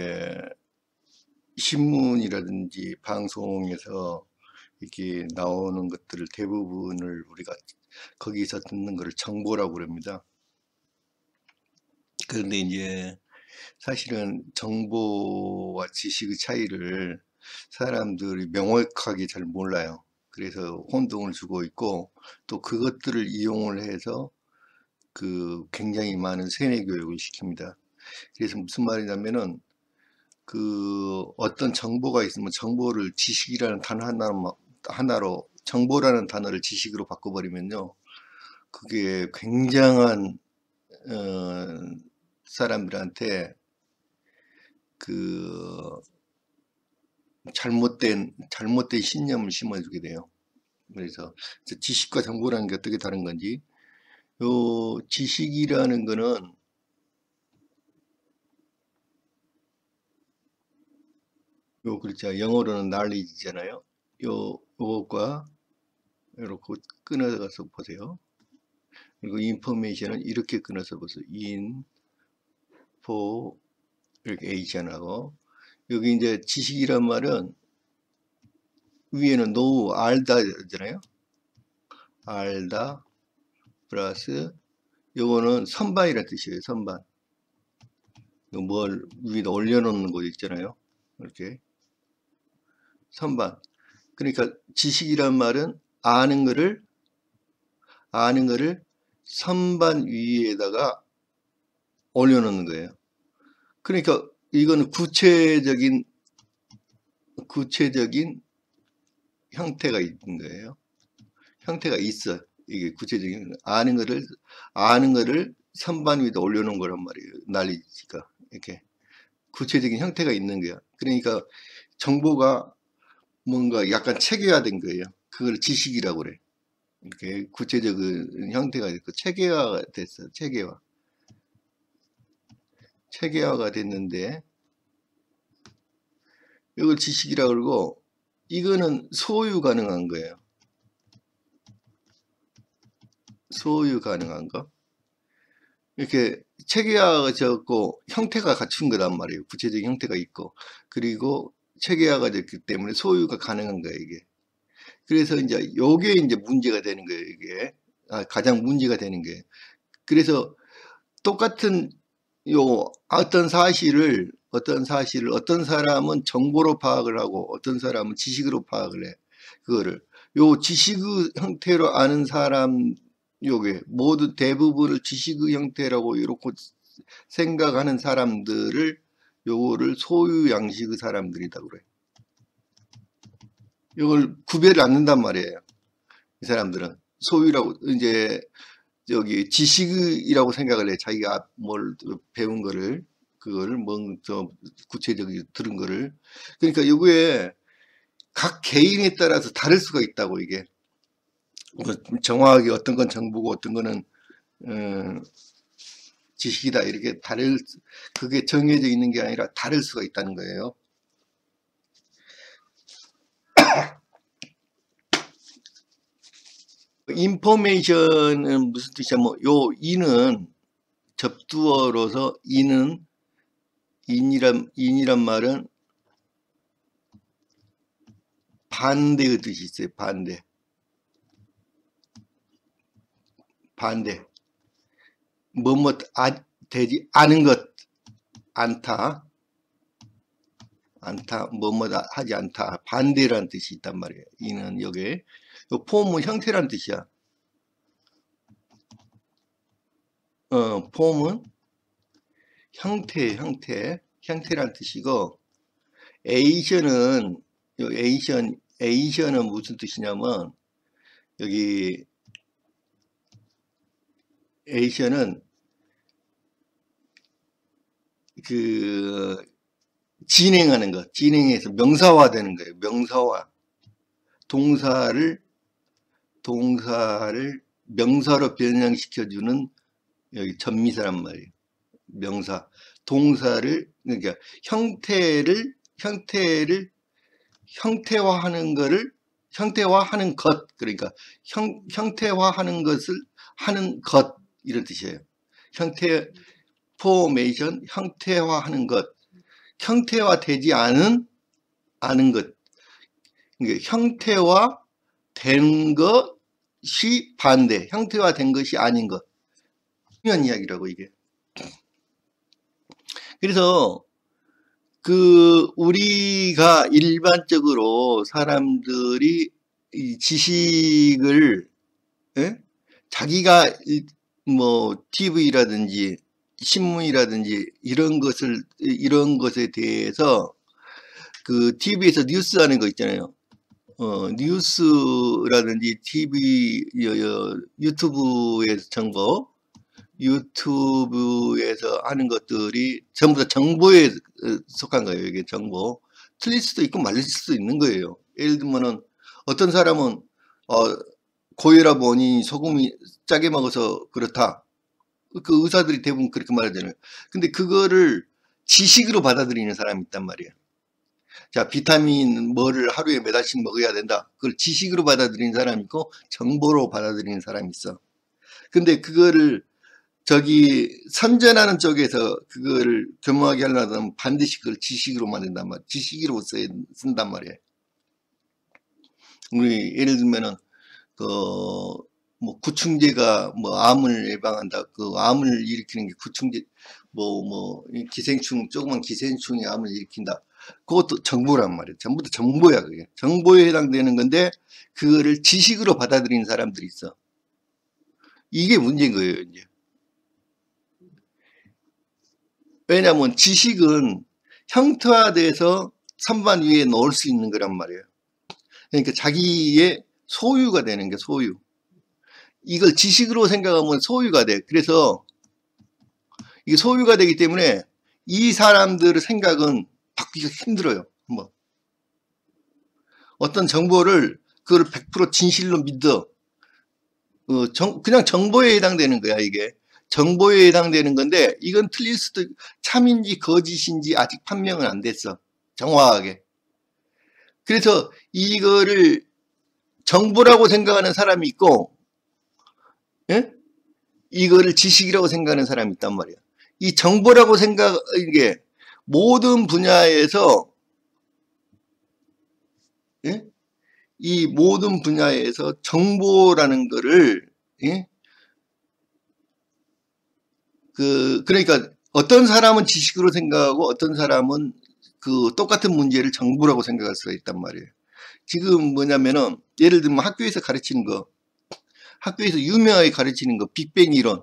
예, 신문이라든지 방송에서 이렇게 나오는 것들을 대부분을 우리가 거기서 듣는 것을 정보라고 그럽니다. 그런데 이제 사실은 정보와 지식의 차이를 사람들이 명확하게 잘 몰라요. 그래서 혼동을 주고 있고 또 그것들을 이용을 해서 그 굉장히 많은 세뇌 교육을 시킵니다. 그래서 무슨 말이냐면은 그 어떤 정보가 있으면 정보를 지식이라는 단어 하나로, 하나로 정보라는 단어를 지식으로 바꿔버리면요. 그게 굉장한 어, 사람들한테 그 잘못된 잘못된 신념을 심어주게 돼요. 그래서 지식과 정보라는 게 어떻게 다른 건지 요 지식이라는 거는 요 글자 영어로는 knowledge잖아요. 요 요것과 이렇게 끊어서 보세요. 그리고 information은 이렇게 끊어서 보세요. in for 이렇게 ation하고 여기 이제 지식이란 말은 위에는 know 알다잖아요. 알다 플러스 요거는 선반이라는 뜻이에요. 선반. 뭘 위에다 올려놓는 거 있잖아요. 이렇게 선반. 그러니까 지식이란 말은 아는 거를 아는 거를 선반 위에다가 올려놓는 거예요. 그러니까 이거는 구체적인 구체적인 형태가 있는 거예요. 형태가 있어. 이게 구체적인 아는 거를 아는 거를 선반 위에 올려놓은 거란 말이에요. 난리지가 이렇게 구체적인 형태가 있는 거야. 그러니까 정보가 뭔가 약간 체계화된 거예요. 그걸 지식이라고 그래. 이렇게 구체적인 형태가 있고 체계화가 됐어. 체계화. 체계화가 됐는데 이걸 지식이라고 그러고 이거는 소유 가능한 거예요. 소유 가능한 거. 이렇게 체계화가 적고 형태가 갖춘 거란 말이에요. 구체적인 형태가 있고 그리고 체계화가 됐기 때문에 소유가 가능한 거예요. 이게. 그래서 이제 요게 이제 문제가 되는 거예요. 이게 아, 가장 문제가 되는 게. 그래서 똑같은 요 어떤 사실을 어떤 사실을 어떤 사람은 정보로 파악을 하고 어떤 사람은 지식으로 파악을 해. 그거를 요 지식의 형태로 아는 사람 요게 모두 대부분을 지식의 형태라고 이렇게 생각하는 사람들을 요거를 소유 양식의 사람들이다 그래. 이걸 구별을 않는단 말이에요. 이 사람들은 소유라고 이제 여기 지식이라고 생각을 해. 자기가 뭘 배운 거를 그거를 구체적으로 들은 거를 그러니까 요거에 각 개인에 따라서 다를 수가 있다고 이게 뭐 정확하게 어떤 건 정보고 어떤 거는 어, 지식이다 이렇게 다를 그게 정해져 있는 게 아니라 다를 수가 있다는 거예요. 인포메이션은 무슨 뜻이야? 뭐, 요, 이는 접두어로서 이는 인이란, 인이란 말은 반대의 뜻이 있어요. 반대. 반대. 뭐뭐 아, 되지 않은 것 않다. 않다. 뭐뭐 하지 않다. 반대라는 뜻이 있단 말이에요. 이는 여기에 폼은 형태란 뜻이야. 어, 폼은 형태, 형태, 형태란 뜻이고 에이션은 에이션, 에이션은 무슨 뜻이냐면 여기 에이션은 그 진행하는 것, 진행해서 명사화되는 거예요. 명사화. 동사를 동사를 명사로 변형시켜주는 여기 전미사란 말이에요. 명사. 동사를 그러니까 형태를 형태를 형태화하는 것을 형태화하는 것 그러니까 형 형태화하는 것을 하는 것 이런 뜻이에요. 형태 포메이션 형태화하는 것 형태화되지 않은 않은 것. 이게 형태화 된 것이 반대, 형태화된 것이 아닌 것. 중요한 이야기라고 이게. 그래서 그 우리가 일반적으로 사람들이 이 지식을 예? 자기가 뭐 TV라든지 신문이라든지 이런 것을 이런 것에 대해서 그 TV에서 뉴스 하는 거 있잖아요. 어, 뉴스라든지 TV, 유튜브에서 정보, 유튜브에서 하는 것들이 전부 다 정보에 어, 속한 거예요. 이게 정보. 틀릴 수도 있고 말릴 수도 있는 거예요. 예를 들면은 어떤 사람은 어, 고혈압 원인이 소금이 짜게 먹어서 그렇다. 그 의사들이 대부분 그렇게 말하잖아요. 근데 그거를 지식으로 받아들이는 사람이 있단 말이에요. 자, 비타민 뭐를 하루에 몇 알씩 먹어야 된다. 그걸 지식으로 받아들이는 사람이 있고 정보로 받아들이는 사람이 있어. 근데 그거를 저기 선전하는 쪽에서 그거를 교묘하게 하려면 반드시 그걸 지식으로 만든단 말이야. 지식으로 써야, 쓴단 말이에요. 우리 예를 들면은 그 뭐 구충제가 뭐 암을 예방한다. 그 암을 일으키는 게 구충제 뭐뭐 뭐 기생충 조그만 기생충이 암을 일으킨다. 그것도 정보란 말이에요. 전부 다 정보야 그게. 정보에 해당되는 건데 그거를 지식으로 받아들이는 사람들이 있어. 이게 문제인 거예요, 이제. 왜냐하면 지식은 형태화돼서 선반 위에 놓을 수 있는 거란 말이에요. 그러니까 자기의 소유가 되는 게 소유. 이걸 지식으로 생각하면 소유가 돼. 그래서 이게 소유가 되기 때문에 이 사람들의 생각은 바뀌기가 힘들어요. 한번. 어떤 정보를 그걸 100% 진실로 믿어. 어, 정, 그냥 정보에 해당되는 거야, 이게. 정보에 해당되는 건데, 이건 틀릴 수도, 참인지 거짓인지 아직 판명은 안 됐어. 정확하게. 그래서 이거를 정보라고 생각하는 사람이 있고, 예? 이거를 지식이라고 생각하는 사람이 있단 말이야. 이 정보라고 생각, 이게 모든 분야에서, 예? 이 모든 분야에서 정보라는 거를, 예? 그, 그러니까 어떤 사람은 지식으로 생각하고 어떤 사람은 그 똑같은 문제를 정보라고 생각할 수가 있단 말이에요. 지금 뭐냐면은 예를 들면 학교에서 가르치는 거 학교에서 유명하게 가르치는 거 빅뱅 이론.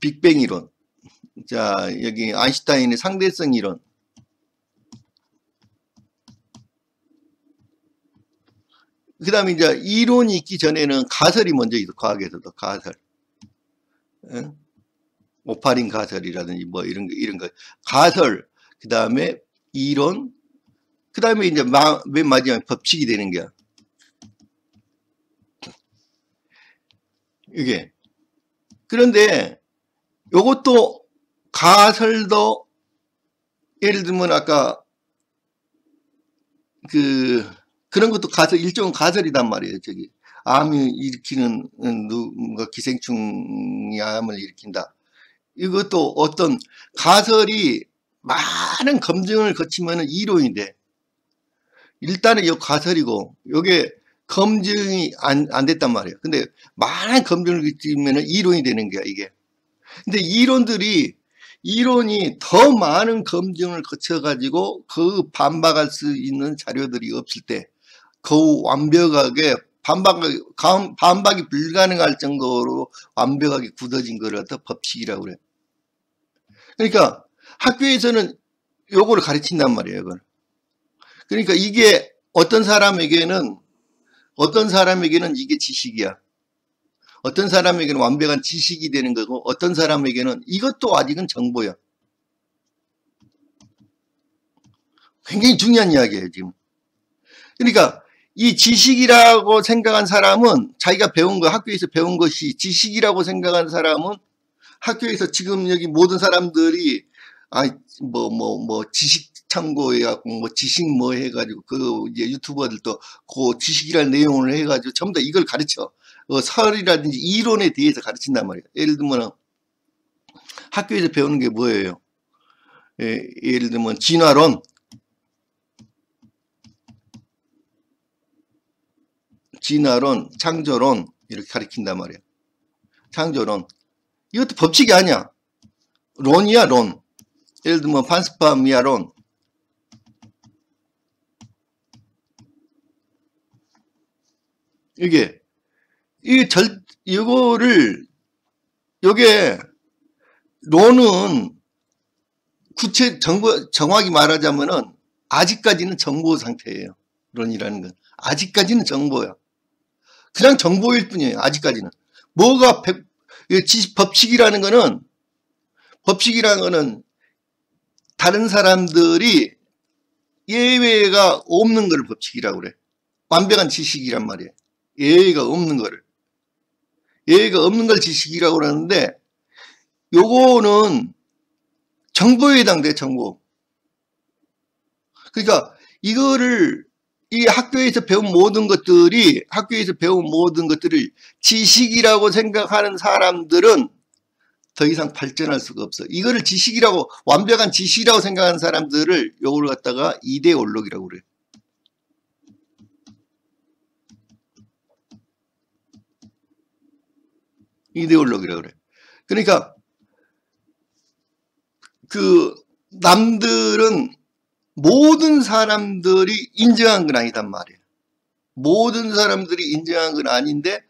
빅뱅 이론. 자 여기 아인슈타인의 상대성 이론. 그 다음에 이제 이론이 있기 전에는 가설이 먼저 있어 과학에서도 가설. 응? 오파린 가설이라든지 뭐 이런 거 이런 거. 가설 그 다음에 이론 그 다음에 이제 마, 맨 마지막에 법칙이 되는 거야 이게. 그런데 요것도 가설도 예를 들면 아까 그 그런 것도 가설 일종은 가설이단 말이에요. 저기 암이 일으키는 누가 기생충이 암을 일으킨다. 이것도 어떤 가설이 많은 검증을 거치면 이론이 돼. 일단은 이 가설이고 요게 검증이 안, 안 됐단 말이에요. 근데 많은 검증을 거치면 이론이 되는 거야, 이게. 근데 이론들이, 이론이 더 많은 검증을 거쳐가지고 그 반박할 수 있는 자료들이 없을 때, 그 완벽하게 반박, 반박이 불가능할 정도로 완벽하게 굳어진 거를 또 법칙이라고 그래. 그러니까 학교에서는 요거를 가르친단 말이에요, 그걸. 그러니까 이게 어떤 사람에게는 어떤 사람에게는 이게 지식이야. 어떤 사람에게는 완벽한 지식이 되는 거고 어떤 사람에게는 이것도 아직은 정보야. 굉장히 중요한 이야기예요 지금. 그러니까 이 지식이라고 생각한 사람은 자기가 배운 거 학교에서 배운 것이 지식이라고 생각한 사람은 학교에서 지금 여기 모든 사람들이 아뭐 뭐 뭐 지식 참고해갖고 뭐 지식 뭐 해가지고 그 이제 유튜버들도 그 지식이라는 내용을 해가지고 전부 다 이걸 가르쳐 어, 설이라든지 이론에 대해서 가르친단 말이에요. 예를 들면 학교에서 배우는 게 뭐예요? 예, 예를 들면 진화론, 진화론, 창조론 이렇게 가리킨단 말이에요. 창조론. 이것도 법칙이 아니야. 론이야 론. 예를 들면 판스파미아론. 이게 이 절 이거를 요게 론은 구체 정보 정확히 말하자면은 아직까지는 정보 상태예요. 론이라는 건 아직까지는 정보야. 그냥 정보일 뿐이에요. 아직까지는. 뭐가 백, 법칙이라는 거는 법칙이라는 거는 다른 사람들이 예외가 없는 걸 법칙이라고 그래. 완벽한 지식이란 말이에요. 예외가 없는 거를. 예외가 없는 걸 지식이라고 그러는데 요거는 정보에 해당돼 정보. 그러니까 이거를 이 학교에서 배운 모든 것들이 학교에서 배운 모든 것들을 지식이라고 생각하는 사람들은 더 이상 발전할 수가 없어. 이거를 지식이라고 완벽한 지식이라고 생각하는 사람들을 요걸 갖다가 이데올로기라고 그래. 이데올로기라고 그래. 그러니까 그 남들은 모든 사람들이 인정한 건 아니단 말이에요. 모든 사람들이 인정한 건 아닌데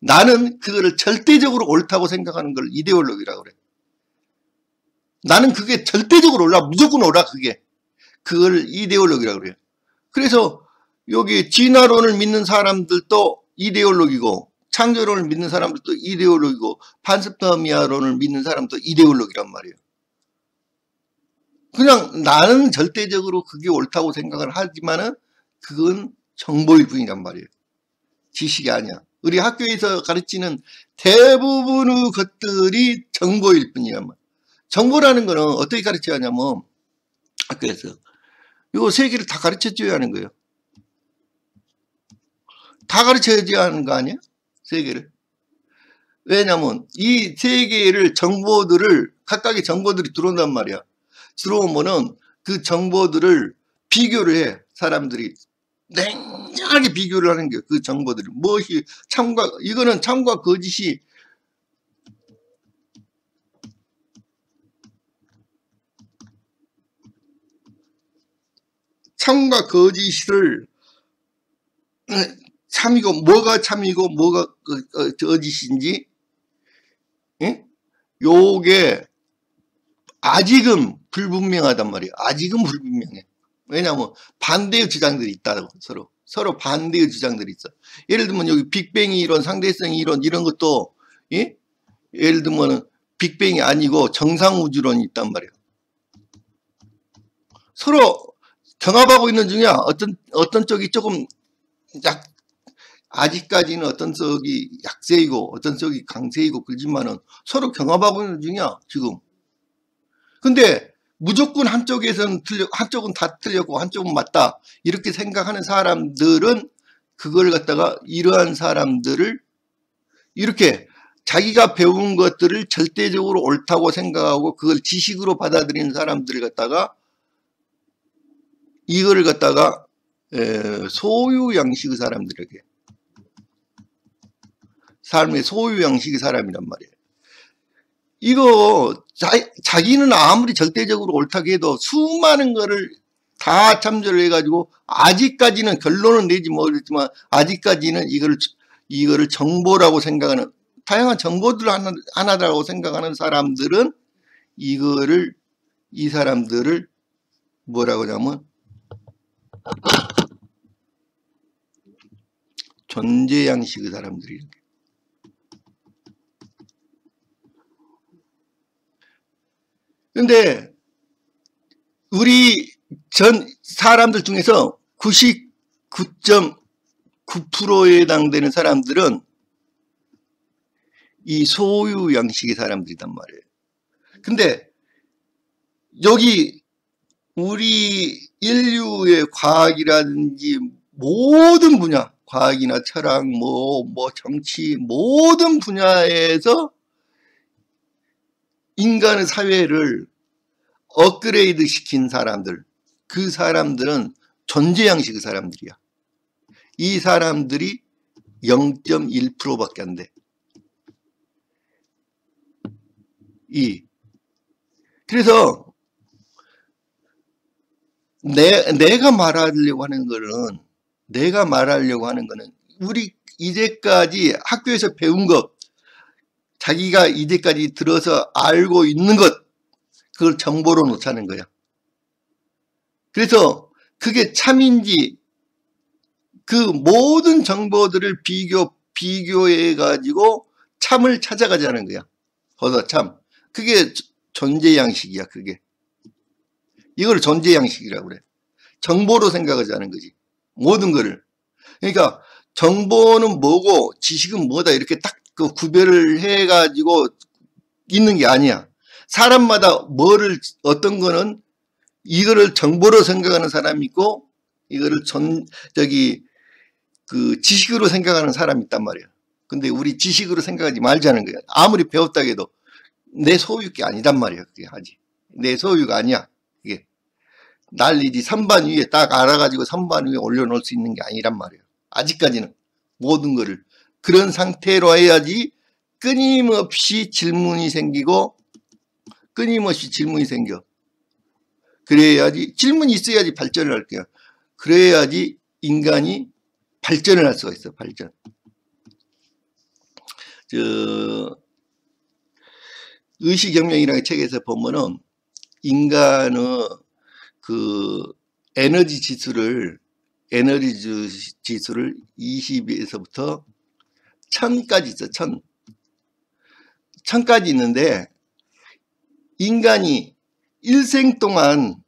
나는 그거를 절대적으로 옳다고 생각하는 걸 이데올로기라고 그래. 나는 그게 절대적으로 올라 무조건 옳아 그게. 그걸 이데올로기라고 그래요. 그래서 여기 진화론을 믿는 사람들도 이데올로기고 창조론을 믿는 사람들도 이데올로기고 판스퍼미아론을 믿는 사람도 이데올로기란 말이에요. 그냥 나는 절대적으로 그게 옳다고 생각을 하지만은 그건 정보일 뿐이란 말이에요. 지식이 아니야. 우리 학교에서 가르치는 대부분의 것들이 정보일 뿐이란 말이야. 정보라는 거는 어떻게 가르쳐야 하냐면 학교에서 요 세 개를 다 가르쳐 줘야 하는 거예요. 다 가르쳐야 하는 거 아니야? 세 개를. 왜냐면 이 세 개를 정보들을 각각의 정보들이 들어온단 말이야. 들어오면은 그 정보들을 비교를 해 사람들이 냉정하게 비교를 하는 게 그 정보들이 무엇이 참과 이거는 참과 거짓이 참과 거짓을 참이고 뭐가 참이고 뭐가 거짓인지 예? 요게 아직은 불분명하단 말이에요. 아직은 불분명해. 왜냐하면 반대의 주장들이 있다고 서로 서로 반대의 주장들이 있어. 예를 들면 여기 빅뱅이 이론, 상대성 이론 이런 것도 예? 예를 들면 빅뱅이 아니고 정상우주론이 있단 말이에요. 서로 경합하고 있는 중이야. 어떤 어떤 쪽이 조금 약 아직까지는 어떤 쪽이 약세이고 어떤 쪽이 강세이고 그렇지만은 서로 경합하고 있는 중이야 지금. 근데 무조건 한쪽에서는 틀려, 한쪽은 다 틀렸고 한쪽은 맞다. 이렇게 생각하는 사람들은 그걸 갖다가 이러한 사람들을 이렇게 자기가 배운 것들을 절대적으로 옳다고 생각하고 그걸 지식으로 받아들이는 사람들을 갖다가 이거를 갖다가 소유 양식의 사람들에게 삶의 소유 양식의 사람이란 말이에요. 이거 자, 자기는 아무리 절대적으로 옳다고 해도 수많은 거를 다 참조를 해가지고 아직까지는 결론은 내지 모르겠지만 아직까지는 이거를 이거를 정보라고 생각하는 다양한 정보들 하나, 하나라고 생각하는 사람들은 이거를 이 사람들을 뭐라고 하냐면 존재 양식의 사람들이 이렇게 근데 우리 전 사람들 중에서 99.9%에 해당되는 사람들은 이 소유 양식의 사람들이단 말이에요. 근데 여기 우리 인류의 과학이라든지 모든 분야, 과학이나 철학, 뭐, 뭐, 정치, 모든 분야에서 인간의 사회를 업그레이드 시킨 사람들, 그 사람들은 존재 양식의 사람들이야. 이 사람들이 0.1%밖에 안 돼. 이. 그래서 내, 내가 말하려고 하는 거는 내가 말하려고 하는 거는 우리 이제까지 학교에서 배운 것 자기가 이제까지 들어서 알고 있는 것 그걸 정보로 놓자는 거야. 그래서 그게 참인지 그 모든 정보들을 비교 비교해 가지고 참을 찾아가자는 거야. 어서 참. 그게 존재 양식이야. 그게. 이걸 존재 양식이라고 그래. 정보로 생각하자는 거지. 모든 거를. 그러니까 정보는 뭐고 지식은 뭐다 이렇게 딱 그 구별을 해가지고 있는 게 아니야. 사람마다 뭐를 어떤 거는 이거를 정보로 생각하는 사람이 있고 이거를 전 저기 그 지식으로 생각하는 사람이 있단 말이야. 근데 우리 지식으로 생각하지 말자는 거야. 아무리 배웠다 해도 내 소유가 아니단 말이야. 그게 하지. 내 소유가 아니야. 이게 난리지 선반 위에 딱 알아가지고 선반 위에 올려놓을 수 있는 게 아니란 말이야. 아직까지는 모든 거를 그런 상태로 해야지 끊임없이 질문이 생기고 끊임없이 질문이 생겨. 그래야지 질문이 있어야지 발전을 할게요. 그래야지 인간이 발전을 할 수가 있어. 발전. 저 의식혁명이라는 책에서 보면은 인간의 그 에너지 지수를 에너지 지수를 20에서부터 1000까지 있어. 1000. 1000까지 있는데 인간이 일생 동안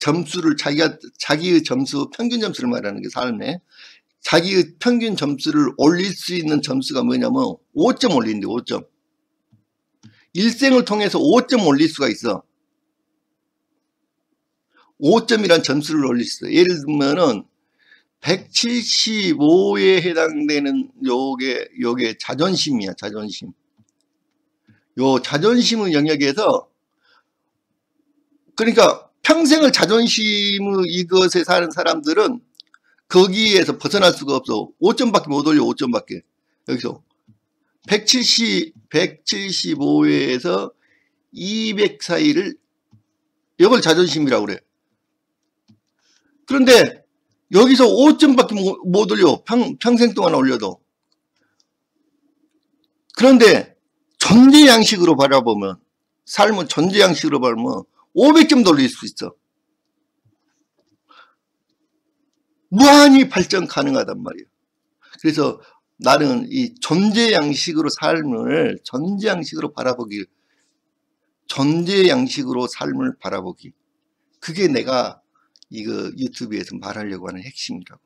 점수를 자기가 자기의 점수 평균 점수를 말하는 게 삶에 자기의 평균 점수를 올릴 수 있는 점수가 뭐냐면 5점 올린대 5점 일생을 통해서 5점 올릴 수가 있어 5점이란 점수를 올릴 수 있어 예를 들면은 175에 해당되는 요게 요게 자존심이야 자존심 요 자존심의 영역에서 그러니까 평생을 자존심의 이것에 사는 사람들은 거기에서 벗어날 수가 없어. 5점밖에 못 올려, 5점밖에. 여기서. 170, 175에서 200 사이를, 이걸 자존심이라고 그래. 그런데 여기서 5점밖에 못 올려. 평, 평생 동안 올려도. 그런데 존재 양식으로 바라보면, 삶은 존재 양식으로 바라보면 500점 돌릴 수 있어. 무한히 발전 가능하단 말이에요. 그래서 나는 이 존재 양식으로 삶을 존재 양식으로 바라보기 존재 양식으로 삶을 바라보기 그게 내가 이거 유튜브에서 말하려고 하는 핵심이라고.